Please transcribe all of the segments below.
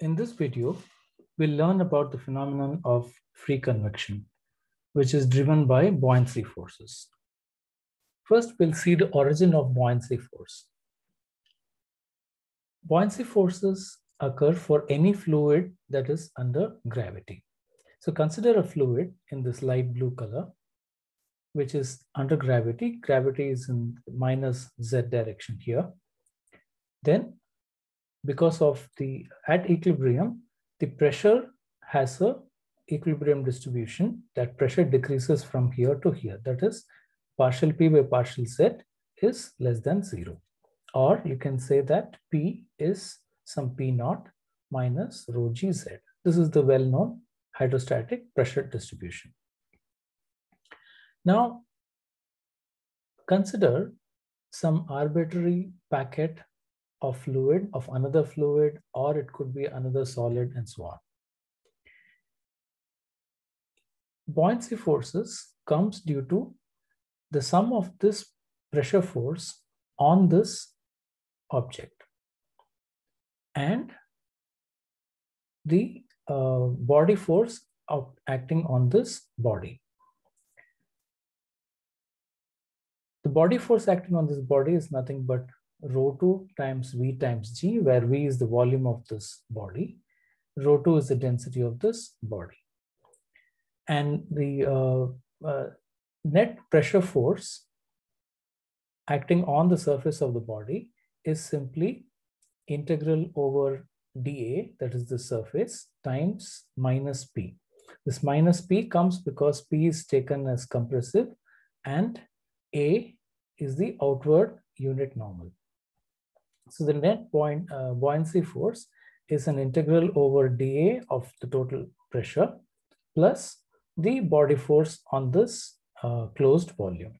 In this video, we'll learn about the phenomenon of free convection, which is driven by buoyancy forces. First, we'll see the origin of buoyancy force. Buoyancy forces occur for any fluid that is under gravity. So consider a fluid in this light blue color, which is under gravity. Gravity is in minus z direction here. Then because of the at equilibrium, the pressure has a equilibrium distribution that pressure decreases from here to here. That is partial P by partial Z is less than zero. Or you can say that P is some P naught minus rho GZ. This is the well-known hydrostatic pressure distribution. Now, consider some arbitrary packet of fluid, of another fluid, or it could be another solid and so on. Buoyancy forces comes due to the sum of this pressure force on this object and the uh, body force acting on this body. The body force acting on this body is nothing but rho 2 times V times G, where V is the volume of this body. Rho 2 is the density of this body. And the uh, uh, net pressure force acting on the surface of the body is simply integral over dA, that is the surface, times minus P. This minus P comes because P is taken as compressive and A is the outward unit normal. So the net point, uh, buoyancy force is an integral over dA of the total pressure plus the body force on this uh, closed volume.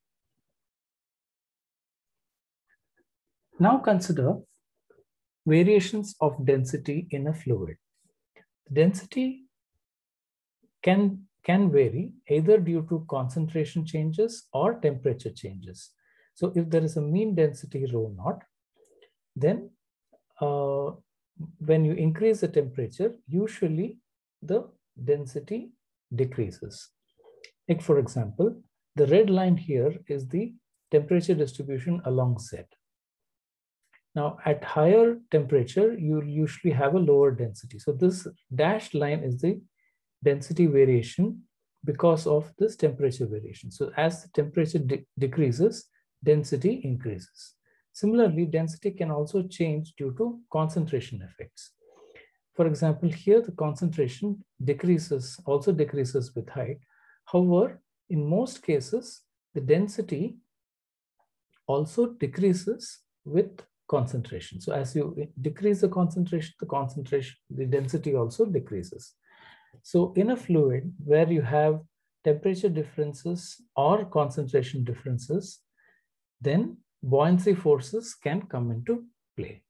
Now consider variations of density in a fluid. Density can, can vary either due to concentration changes or temperature changes. So if there is a mean density rho naught, then uh, when you increase the temperature, usually the density decreases. Like for example, the red line here is the temperature distribution along Z. Now at higher temperature, you usually have a lower density. So this dashed line is the density variation because of this temperature variation. So as the temperature de decreases, density increases. Similarly, density can also change due to concentration effects. For example, here the concentration decreases, also decreases with height. However, in most cases, the density also decreases with concentration. So as you decrease the concentration, the concentration, the density also decreases. So in a fluid where you have temperature differences or concentration differences, then buoyancy forces can come into play.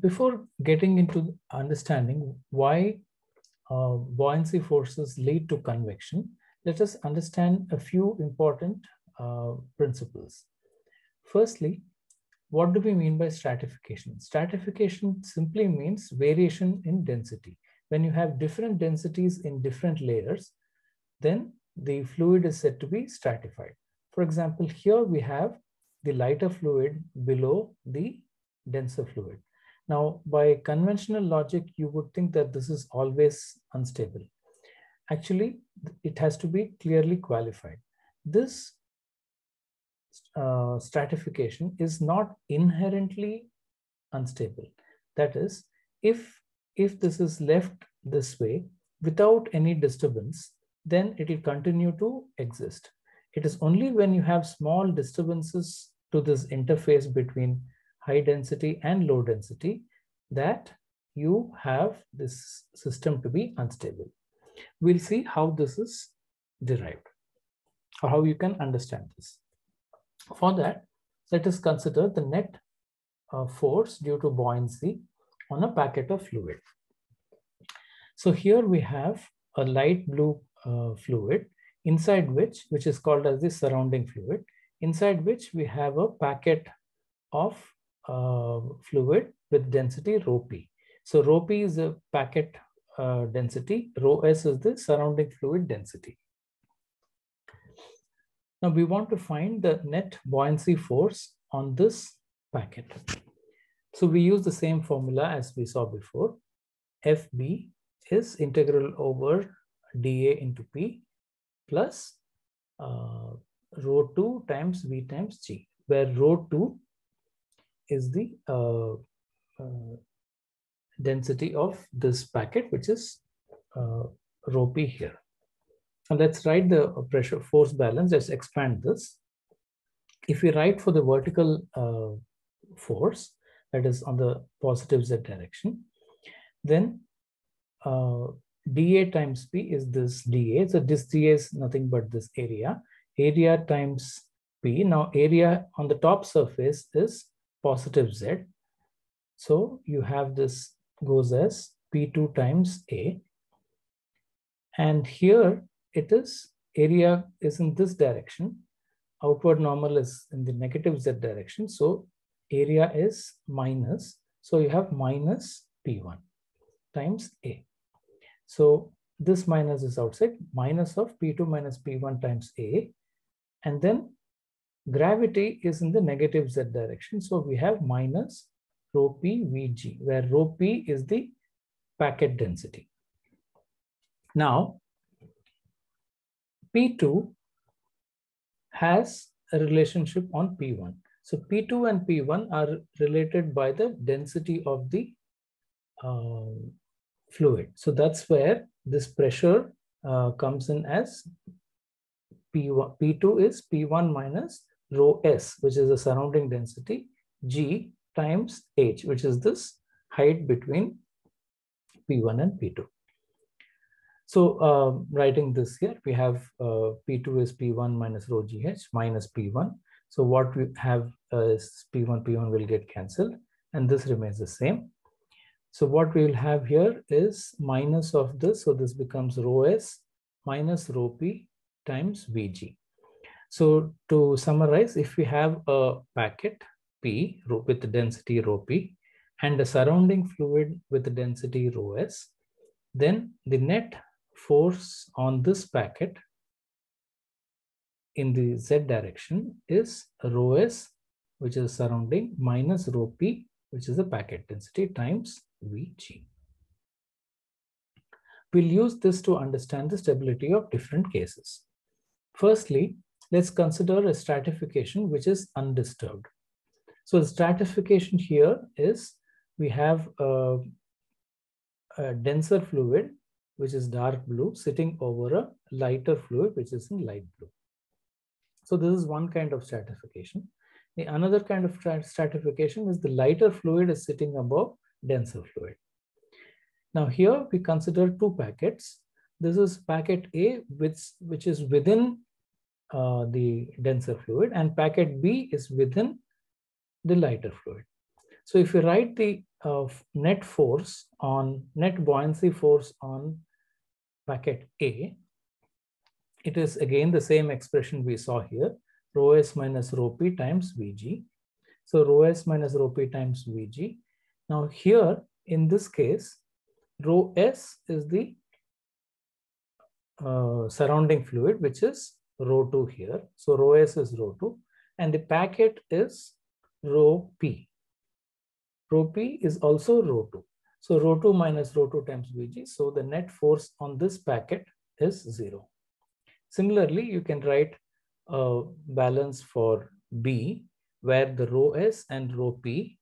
Before getting into understanding why uh, buoyancy forces lead to convection, let us understand a few important uh, principles. Firstly, what do we mean by stratification? Stratification simply means variation in density. When you have different densities in different layers, then the fluid is said to be stratified. For example, here we have the lighter fluid below the denser fluid. Now, by conventional logic, you would think that this is always unstable. Actually, it has to be clearly qualified. This uh, stratification is not inherently unstable. That is, if, if this is left this way without any disturbance, then it will continue to exist. It is only when you have small disturbances to this interface between high density and low density that you have this system to be unstable. We'll see how this is derived or how you can understand this. For that, let us consider the net uh, force due to buoyancy on a packet of fluid. So here we have a light blue uh, fluid inside which, which is called as the surrounding fluid, inside which we have a packet of uh, fluid with density rho p. So rho p is the packet uh, density, rho s is the surrounding fluid density. Now we want to find the net buoyancy force on this packet. So we use the same formula as we saw before. FB is integral over dA into P plus uh, rho 2 times V times G, where rho 2 is the uh, uh, density of this packet, which is uh, rho P here. And let's write the pressure force balance. Let's expand this. If we write for the vertical uh, force, that is on the positive z direction, then uh, dA times P is this dA. So this dA is nothing but this area. Area times P. Now area on the top surface is positive Z. So you have this goes as P2 times A. And here it is area is in this direction. Outward normal is in the negative Z direction. So area is minus. So you have minus P1 times A. So this minus is outside, minus of P2 minus P1 times A. And then gravity is in the negative Z direction. So we have minus rho P Vg, where rho P is the packet density. Now, P2 has a relationship on P1. So P2 and P1 are related by the density of the uh, fluid. So that's where this pressure uh, comes in as P1, P2 is P1 minus rho S, which is the surrounding density, G times H, which is this height between P1 and P2. So uh, writing this here, we have uh, P2 is P1 minus rho GH minus P1. So what we have is P1, P1 will get cancelled and this remains the same. So what we will have here is minus of this. So this becomes rho s minus rho p times Vg. So to summarize, if we have a packet P with density rho p and a surrounding fluid with density rho s, then the net force on this packet in the z direction is rho s, which is surrounding, minus rho p, which is the packet density times Vg. We'll use this to understand the stability of different cases. Firstly, let's consider a stratification which is undisturbed. So the stratification here is we have a, a denser fluid, which is dark blue, sitting over a lighter fluid, which is in light blue. So this is one kind of stratification. The another kind of stratification is the lighter fluid is sitting above denser fluid. Now here we consider two packets. This is packet A, which, which is within uh, the denser fluid and packet B is within the lighter fluid. So if you write the uh, net force on net buoyancy force on packet A, it is again the same expression we saw here, rho s minus rho p times Vg. So rho s minus rho p times Vg now here, in this case, rho S is the uh, surrounding fluid, which is rho 2 here. So rho S is rho 2 and the packet is rho P. Rho P is also rho 2. So rho 2 minus rho 2 times Vg. So the net force on this packet is 0. Similarly, you can write a balance for B where the rho S and rho P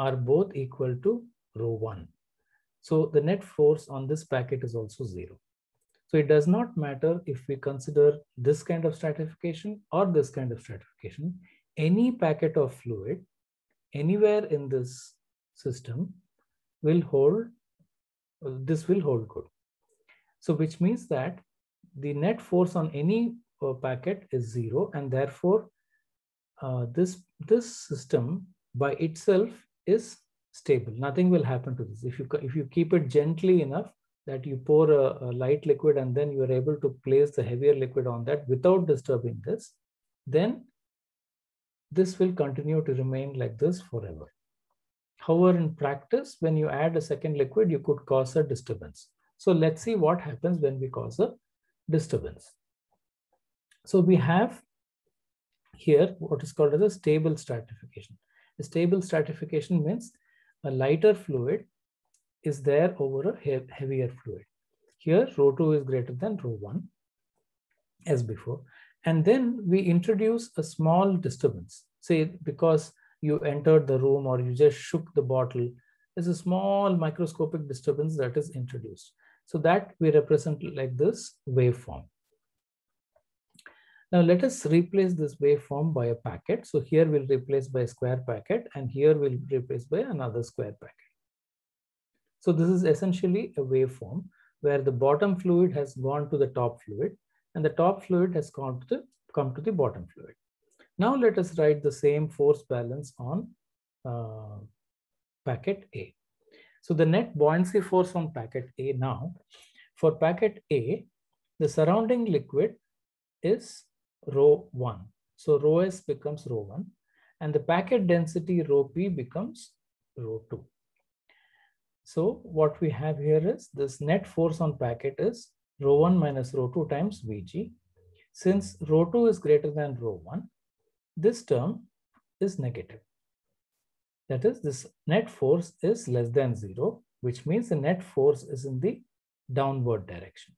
are both equal to rho 1. So the net force on this packet is also zero. So it does not matter if we consider this kind of stratification or this kind of stratification, any packet of fluid anywhere in this system will hold, this will hold good. So which means that the net force on any uh, packet is zero and therefore uh, this, this system by itself is stable. Nothing will happen to this. If you, if you keep it gently enough that you pour a, a light liquid and then you are able to place the heavier liquid on that without disturbing this, then this will continue to remain like this forever. However, in practice, when you add a second liquid, you could cause a disturbance. So let's see what happens when we cause a disturbance. So we have here what is called as a stable stratification. Stable stratification means a lighter fluid is there over a heavier fluid. Here, rho 2 is greater than rho 1 as before. And then we introduce a small disturbance, say because you entered the room or you just shook the bottle, there's a small microscopic disturbance that is introduced. So that we represent like this waveform. Now let us replace this waveform by a packet. So here we'll replace by a square packet and here we'll replace by another square packet. So this is essentially a waveform where the bottom fluid has gone to the top fluid and the top fluid has gone to the, come to the bottom fluid. Now let us write the same force balance on uh, packet A. So the net buoyancy force on packet A now, for packet A, the surrounding liquid is rho 1. So rho s becomes rho 1 and the packet density rho p becomes rho 2. So what we have here is this net force on packet is rho 1 minus rho 2 times Vg. Since rho 2 is greater than rho 1, this term is negative. That is, this net force is less than 0, which means the net force is in the downward direction.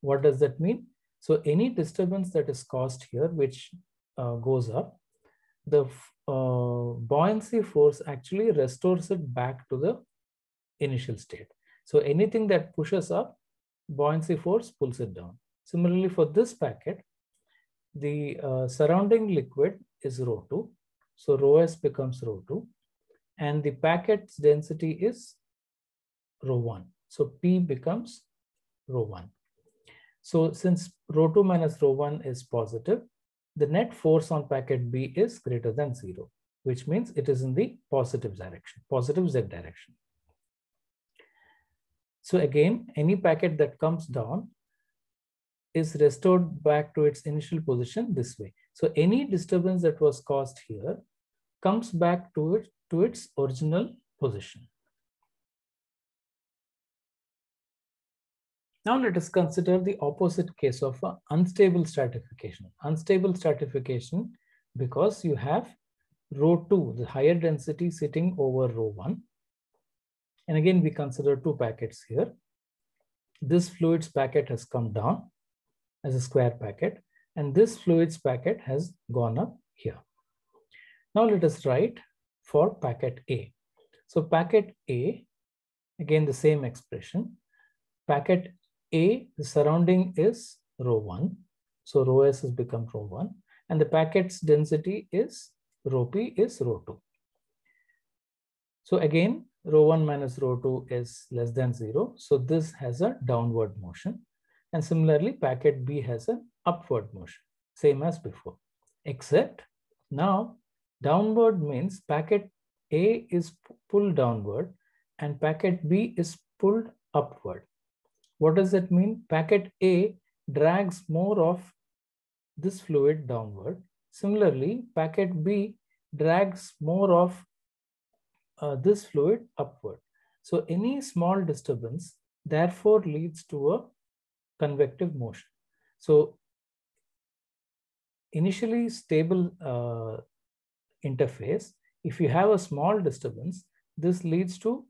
What does that mean? So any disturbance that is caused here, which uh, goes up, the uh, buoyancy force actually restores it back to the initial state. So anything that pushes up, buoyancy force pulls it down. Similarly, for this packet, the uh, surrounding liquid is rho 2. So rho s becomes rho 2. And the packet's density is rho 1. So P becomes rho 1. So since rho 2 minus rho 1 is positive, the net force on packet B is greater than 0, which means it is in the positive direction, positive Z direction. So again, any packet that comes down is restored back to its initial position this way. So any disturbance that was caused here comes back to it to its original position. Now let us consider the opposite case of uh, unstable stratification. Unstable stratification because you have rho 2, the higher density sitting over rho 1. And again, we consider two packets here. This fluids packet has come down as a square packet and this fluids packet has gone up here. Now let us write for packet A. So packet A, again the same expression. Packet a, the surrounding is rho 1. So rho s has become rho 1. And the packet's density is rho p is rho 2. So again, rho 1 minus rho 2 is less than 0. So this has a downward motion. And similarly, packet B has an upward motion, same as before. Except now, downward means packet A is pulled downward and packet B is pulled upward. What does that mean? Packet A drags more of this fluid downward. Similarly, packet B drags more of uh, this fluid upward. So any small disturbance therefore leads to a convective motion. So initially stable uh, interface, if you have a small disturbance, this leads to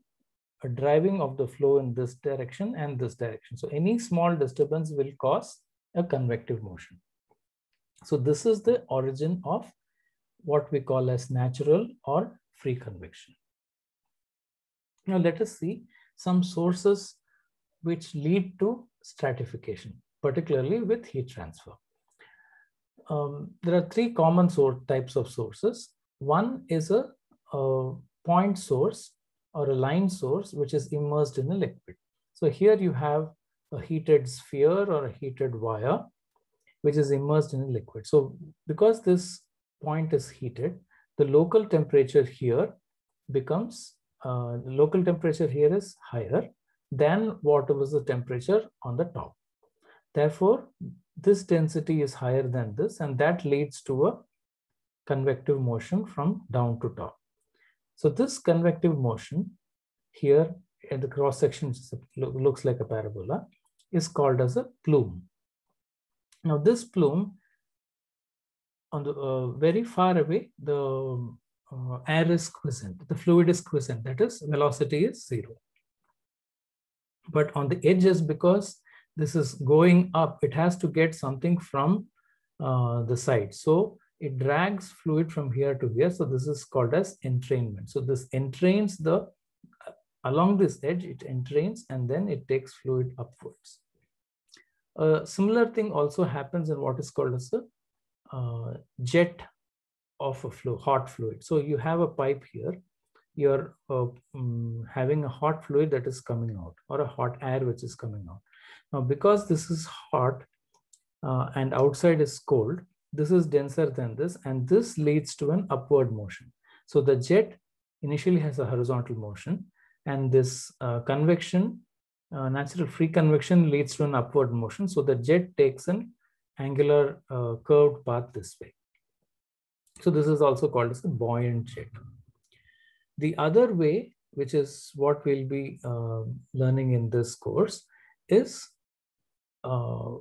a driving of the flow in this direction and this direction. So any small disturbance will cause a convective motion. So this is the origin of what we call as natural or free convection. Now let us see some sources which lead to stratification, particularly with heat transfer. Um, there are three common types of sources. One is a, a point source or a line source which is immersed in a liquid. So here you have a heated sphere or a heated wire which is immersed in a liquid. So because this point is heated, the local temperature here becomes, uh, the local temperature here is higher than what was the temperature on the top. Therefore, this density is higher than this and that leads to a convective motion from down to top. So this convective motion here in the cross section looks like a parabola is called as a plume. Now this plume on the uh, very far away, the uh, air is quiescent, the fluid is quiescent, that is velocity is zero. But on the edges, because this is going up, it has to get something from uh, the side. So it drags fluid from here to here. So this is called as entrainment. So this entrains the, along this edge, it entrains and then it takes fluid upwards. A similar thing also happens in what is called as a uh, jet of a flow, hot fluid. So you have a pipe here, you're uh, um, having a hot fluid that is coming out or a hot air which is coming out. Now, because this is hot uh, and outside is cold, this is denser than this and this leads to an upward motion. So the jet initially has a horizontal motion and this uh, convection, uh, natural free convection leads to an upward motion. So the jet takes an angular uh, curved path this way. So this is also called as a buoyant jet. The other way, which is what we'll be uh, learning in this course, is uh,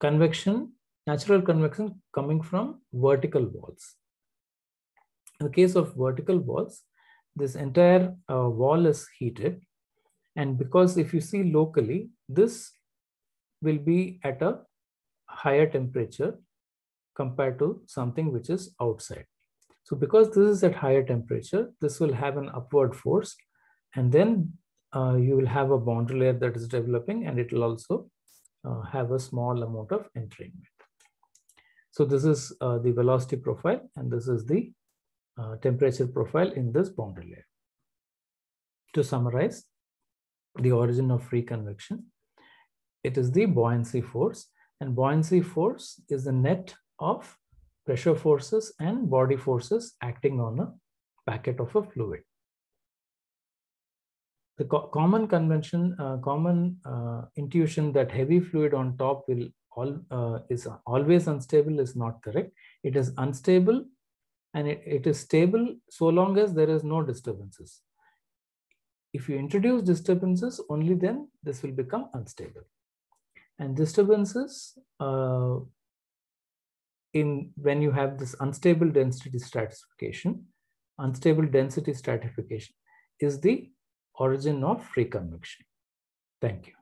convection, natural convection coming from vertical walls. In the case of vertical walls, this entire uh, wall is heated. And because if you see locally, this will be at a higher temperature compared to something which is outside. So because this is at higher temperature, this will have an upward force and then uh, you will have a boundary layer that is developing and it will also uh, have a small amount of entrainment. So this is uh, the velocity profile and this is the uh, temperature profile in this boundary layer. To summarize, the origin of free convection, it is the buoyancy force and buoyancy force is the net of pressure forces and body forces acting on a packet of a fluid. The co common convention, uh, common uh, intuition that heavy fluid on top will all uh, is always unstable is not correct. It is unstable and it, it is stable so long as there is no disturbances. If you introduce disturbances, only then this will become unstable. And disturbances uh, in when you have this unstable density stratification, unstable density stratification is the origin of free convection. Thank you.